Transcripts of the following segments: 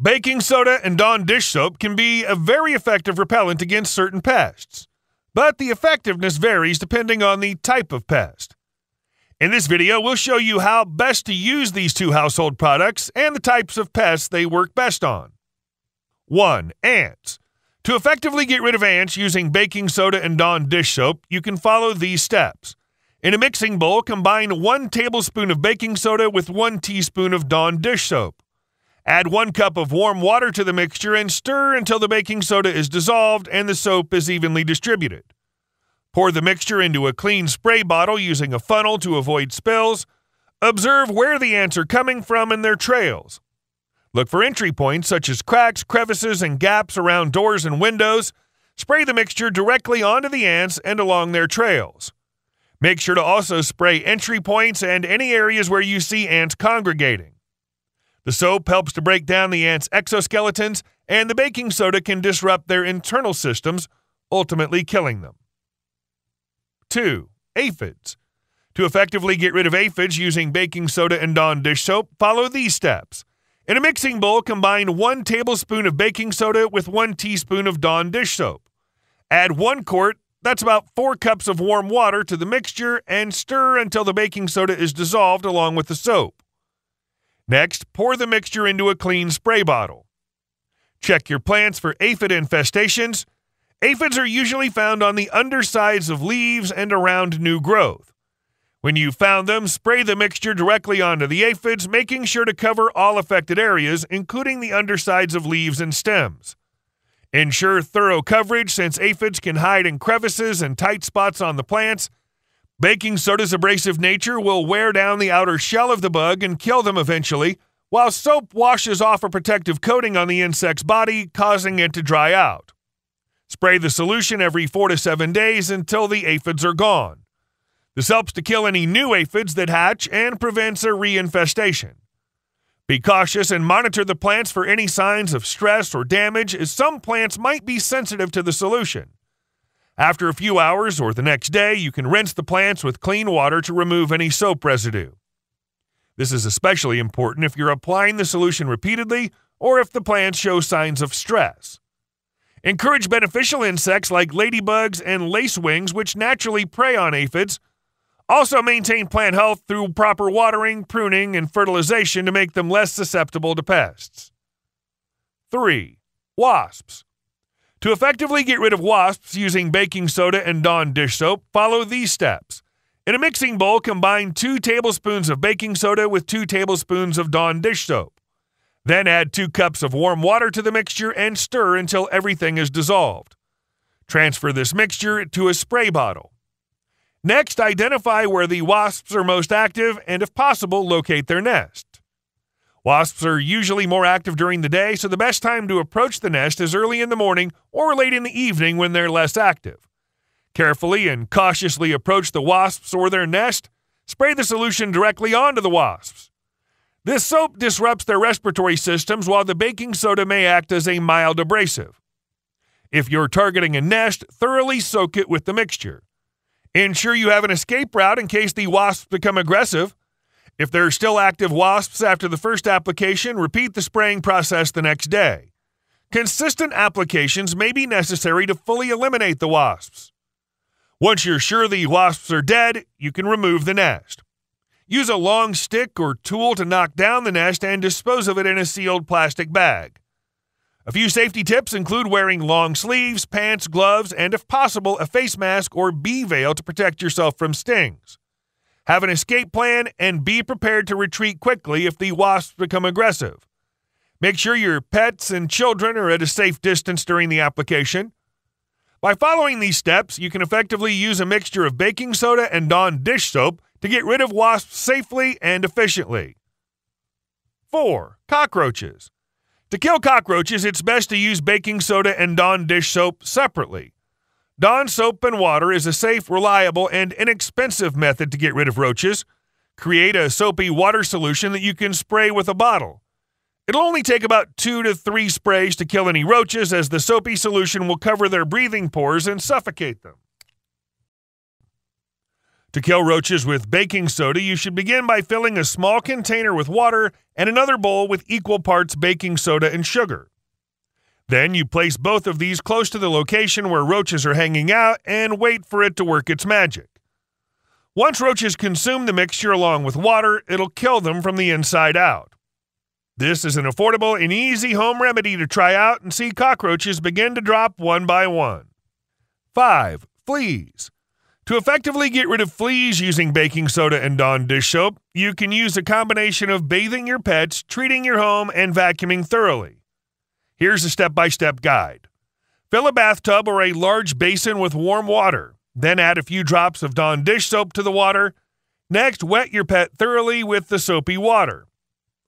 Baking soda and Dawn dish soap can be a very effective repellent against certain pests, but the effectiveness varies depending on the type of pest. In this video, we'll show you how best to use these two household products and the types of pests they work best on. 1. Ants. To effectively get rid of ants using baking soda and Dawn dish soap, you can follow these steps. In a mixing bowl, combine 1 tablespoon of baking soda with 1 teaspoon of Dawn dish soap. Add 1 cup of warm water to the mixture and stir until the baking soda is dissolved and the soap is evenly distributed. Pour the mixture into a clean spray bottle using a funnel to avoid spills. Observe where the ants are coming from and their trails. Look for entry points such as cracks, crevices, and gaps around doors and windows. Spray the mixture directly onto the ants and along their trails. Make sure to also spray entry points and any areas where you see ants congregating. The soap helps to break down the ants' exoskeletons, and the baking soda can disrupt their internal systems, ultimately killing them. 2. Aphids. To effectively get rid of aphids using baking soda and Dawn dish soap, follow these steps. In a mixing bowl, combine 1 tablespoon of baking soda with 1 teaspoon of Dawn dish soap. Add 1 quart, that's about 4 cups of warm water, to the mixture and stir until the baking soda is dissolved along with the soap. Next, pour the mixture into a clean spray bottle. Check your plants for aphid infestations. Aphids are usually found on the undersides of leaves and around new growth. When you've found them, spray the mixture directly onto the aphids, making sure to cover all affected areas, including the undersides of leaves and stems. Ensure thorough coverage since aphids can hide in crevices and tight spots on the plants, Baking soda's abrasive nature will wear down the outer shell of the bug and kill them eventually, while soap washes off a protective coating on the insect's body, causing it to dry out. Spray the solution every 4 to 7 days until the aphids are gone. This helps to kill any new aphids that hatch and prevents a reinfestation. Be cautious and monitor the plants for any signs of stress or damage, as some plants might be sensitive to the solution. After a few hours or the next day, you can rinse the plants with clean water to remove any soap residue. This is especially important if you're applying the solution repeatedly or if the plants show signs of stress. Encourage beneficial insects like ladybugs and lacewings, which naturally prey on aphids. Also, maintain plant health through proper watering, pruning, and fertilization to make them less susceptible to pests. 3. Wasps. To effectively get rid of wasps using baking soda and Dawn dish soap, follow these steps. In a mixing bowl, combine 2 tablespoons of baking soda with 2 tablespoons of Dawn dish soap. Then add 2 cups of warm water to the mixture and stir until everything is dissolved. Transfer this mixture to a spray bottle. Next, identify where the wasps are most active and, if possible, locate their nest. Wasps are usually more active during the day, so the best time to approach the nest is early in the morning or late in the evening when they're less active. Carefully and cautiously approach the wasps or their nest. Spray the solution directly onto the wasps. This soap disrupts their respiratory systems while the baking soda may act as a mild abrasive. If you're targeting a nest, thoroughly soak it with the mixture. Ensure you have an escape route in case the wasps become aggressive. If there are still active wasps after the first application, repeat the spraying process the next day. Consistent applications may be necessary to fully eliminate the wasps. Once you're sure the wasps are dead, you can remove the nest. Use a long stick or tool to knock down the nest and dispose of it in a sealed plastic bag. A few safety tips include wearing long sleeves, pants, gloves, and if possible, a face mask or bee veil to protect yourself from stings. Have an escape plan and be prepared to retreat quickly if the wasps become aggressive. Make sure your pets and children are at a safe distance during the application. By following these steps, you can effectively use a mixture of baking soda and Dawn dish soap to get rid of wasps safely and efficiently. 4. Cockroaches. To kill cockroaches, it's best to use baking soda and Dawn dish soap separately. Dawn soap and water is a safe, reliable, and inexpensive method to get rid of roaches. Create a soapy water solution that you can spray with a bottle. It'll only take about two to three sprays to kill any roaches, as the soapy solution will cover their breathing pores and suffocate them. To kill roaches with baking soda, you should begin by filling a small container with water and another bowl with equal parts baking soda and sugar. Then you place both of these close to the location where roaches are hanging out and wait for it to work its magic. Once roaches consume the mixture along with water, it'll kill them from the inside out. This is an affordable and easy home remedy to try out and see cockroaches begin to drop one by one. 5. Fleas. To effectively get rid of fleas using baking soda and Dawn dish soap, you can use a combination of bathing your pets, treating your home, and vacuuming thoroughly. Here's a step by step guide Fill a bathtub or a large basin with warm water, then add a few drops of Dawn dish soap to the water. Next, wet your pet thoroughly with the soapy water.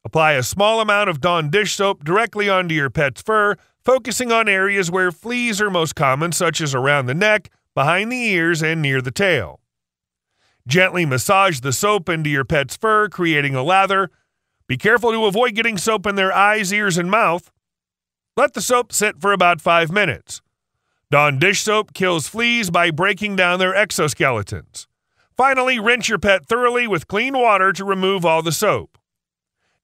Apply a small amount of Dawn dish soap directly onto your pet's fur, focusing on areas where fleas are most common, such as around the neck, behind the ears, and near the tail. Gently massage the soap into your pet's fur, creating a lather. Be careful to avoid getting soap in their eyes, ears, and mouth. Let the soap sit for about five minutes. Dawn dish soap kills fleas by breaking down their exoskeletons. Finally, rinse your pet thoroughly with clean water to remove all the soap.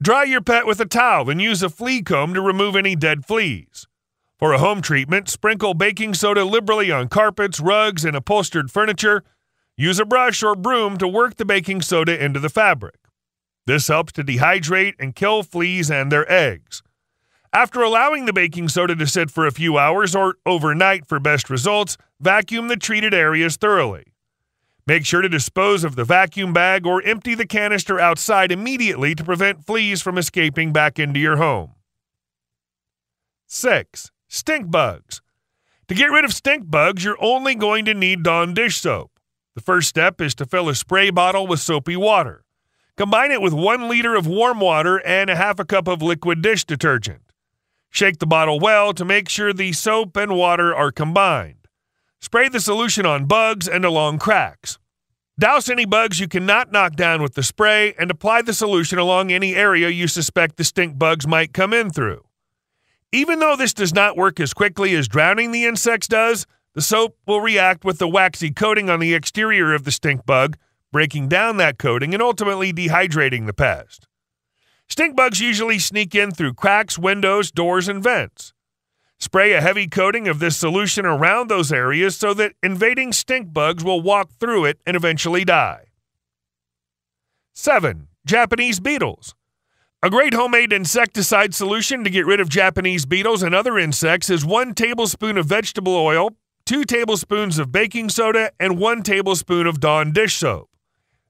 Dry your pet with a towel and use a flea comb to remove any dead fleas. For a home treatment, sprinkle baking soda liberally on carpets, rugs, and upholstered furniture. Use a brush or broom to work the baking soda into the fabric. This helps to dehydrate and kill fleas and their eggs. After allowing the baking soda to sit for a few hours or overnight for best results, vacuum the treated areas thoroughly. Make sure to dispose of the vacuum bag or empty the canister outside immediately to prevent fleas from escaping back into your home. 6. Stink bugs. To get rid of stink bugs, you're only going to need Dawn dish soap. The first step is to fill a spray bottle with soapy water. Combine it with one liter of warm water and a half a cup of liquid dish detergent. Shake the bottle well to make sure the soap and water are combined. Spray the solution on bugs and along cracks. Douse any bugs you cannot knock down with the spray and apply the solution along any area you suspect the stink bugs might come in through. Even though this does not work as quickly as drowning the insects does, the soap will react with the waxy coating on the exterior of the stink bug, breaking down that coating and ultimately dehydrating the pest. Stink bugs usually sneak in through cracks, windows, doors, and vents. Spray a heavy coating of this solution around those areas so that invading stink bugs will walk through it and eventually die. 7. Japanese beetles. A great homemade insecticide solution to get rid of Japanese beetles and other insects is 1 tablespoon of vegetable oil, 2 tablespoons of baking soda, and 1 tablespoon of Dawn dish soap.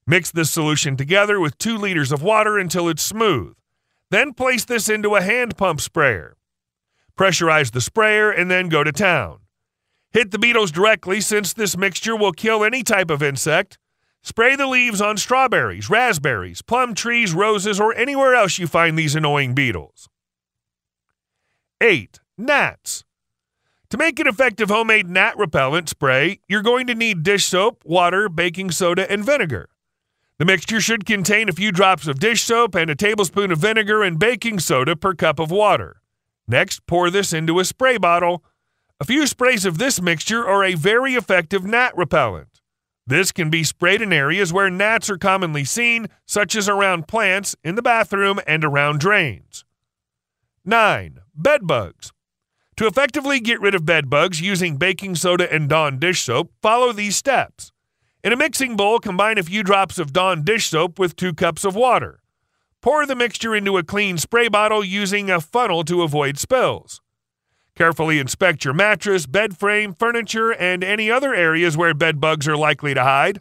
Mix this solution together with 2 liters of water until it's smooth. Then place this into a hand pump sprayer. Pressurize the sprayer and then go to town. Hit the beetles directly since this mixture will kill any type of insect. Spray the leaves on strawberries, raspberries, plum trees, roses, or anywhere else you find these annoying beetles. 8. Gnats. To make an effective homemade gnat repellent spray, you're going to need dish soap, water, baking soda, and vinegar. The mixture should contain a few drops of dish soap and a tablespoon of vinegar and baking soda per cup of water. Next, pour this into a spray bottle. A few sprays of this mixture are a very effective gnat repellent. This can be sprayed in areas where gnats are commonly seen, such as around plants, in the bathroom, and around drains. 9. Bed bugs. To effectively get rid of bed bugs using baking soda and Dawn dish soap, follow these steps. In a mixing bowl, combine a few drops of Dawn dish soap with 2 cups of water. Pour the mixture into a clean spray bottle using a funnel to avoid spills. Carefully inspect your mattress, bed frame, furniture, and any other areas where bed bugs are likely to hide.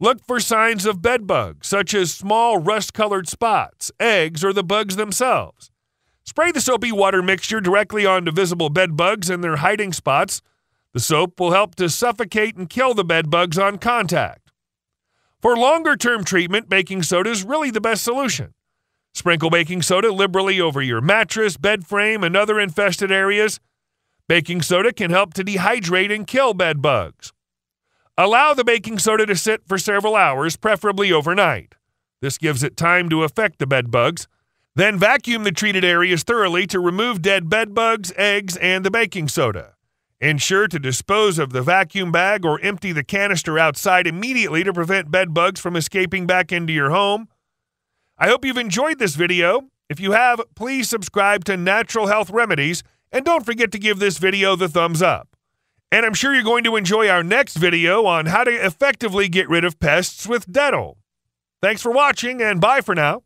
Look for signs of bed bugs, such as small rust colored spots, eggs, or the bugs themselves. Spray the soapy water mixture directly onto visible bed bugs and their hiding spots. The soap will help to suffocate and kill the bed bugs on contact. For longer term treatment, baking soda is really the best solution. Sprinkle baking soda liberally over your mattress, bed frame, and other infested areas. Baking soda can help to dehydrate and kill bed bugs. Allow the baking soda to sit for several hours, preferably overnight. This gives it time to affect the bed bugs. Then vacuum the treated areas thoroughly to remove dead bed bugs, eggs, and the baking soda. Ensure to dispose of the vacuum bag or empty the canister outside immediately to prevent bed bugs from escaping back into your home. I hope you've enjoyed this video. If you have, please subscribe to Natural Health Remedies and don't forget to give this video the thumbs up. And I'm sure you're going to enjoy our next video on how to effectively get rid of pests with Dettol. Thanks for watching and bye for now.